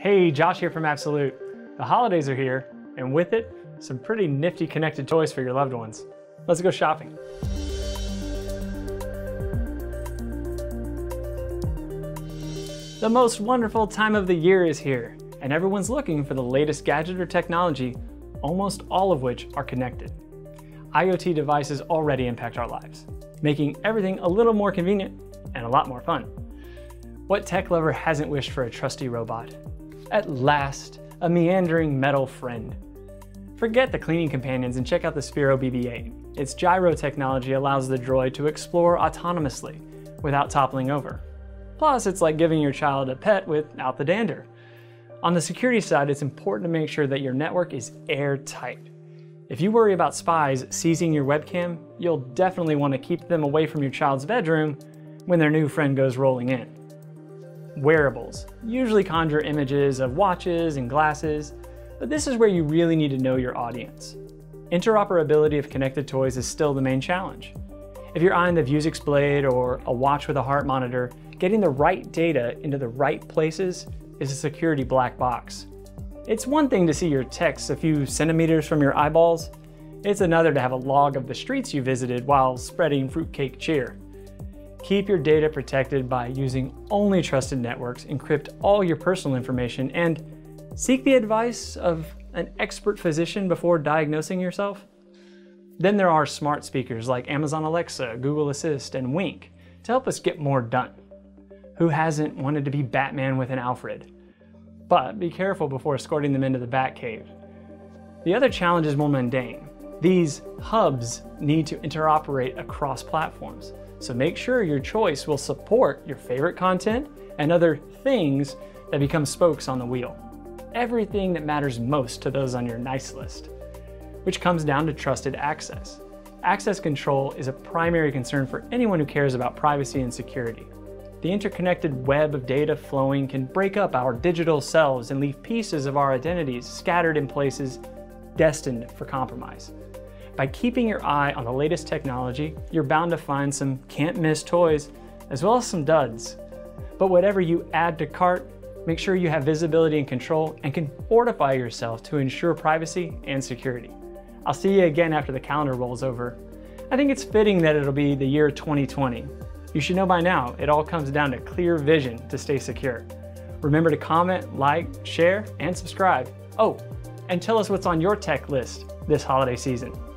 Hey, Josh here from Absolute. The holidays are here, and with it, some pretty nifty connected toys for your loved ones. Let's go shopping. The most wonderful time of the year is here, and everyone's looking for the latest gadget or technology, almost all of which are connected. IoT devices already impact our lives, making everything a little more convenient and a lot more fun. What tech lover hasn't wished for a trusty robot? At last, a meandering metal friend. Forget the cleaning companions and check out the Sphero BB-8. Its gyro technology allows the droid to explore autonomously without toppling over. Plus, it's like giving your child a pet without the dander. On the security side, it's important to make sure that your network is airtight. If you worry about spies seizing your webcam, you'll definitely want to keep them away from your child's bedroom when their new friend goes rolling in. Wearables usually conjure images of watches and glasses, but this is where you really need to know your audience. Interoperability of connected toys is still the main challenge. If you're eyeing the Vuzix Blade or a watch with a heart monitor, getting the right data into the right places is a security black box. It's one thing to see your text a few centimeters from your eyeballs. It's another to have a log of the streets you visited while spreading fruitcake cheer. Keep your data protected by using only trusted networks, encrypt all your personal information, and seek the advice of an expert physician before diagnosing yourself. Then there are smart speakers like Amazon Alexa, Google Assist, and Wink to help us get more done. Who hasn't wanted to be Batman with an Alfred? But be careful before escorting them into the Batcave. The other challenge is more mundane. These hubs need to interoperate across platforms, so make sure your choice will support your favorite content and other things that become spokes on the wheel. Everything that matters most to those on your nice list, which comes down to trusted access. Access control is a primary concern for anyone who cares about privacy and security. The interconnected web of data flowing can break up our digital selves and leave pieces of our identities scattered in places destined for compromise. By keeping your eye on the latest technology, you're bound to find some can't miss toys, as well as some duds. But whatever you add to cart, make sure you have visibility and control and can fortify yourself to ensure privacy and security. I'll see you again after the calendar rolls over. I think it's fitting that it'll be the year 2020. You should know by now, it all comes down to clear vision to stay secure. Remember to comment, like, share, and subscribe. Oh, and tell us what's on your tech list this holiday season.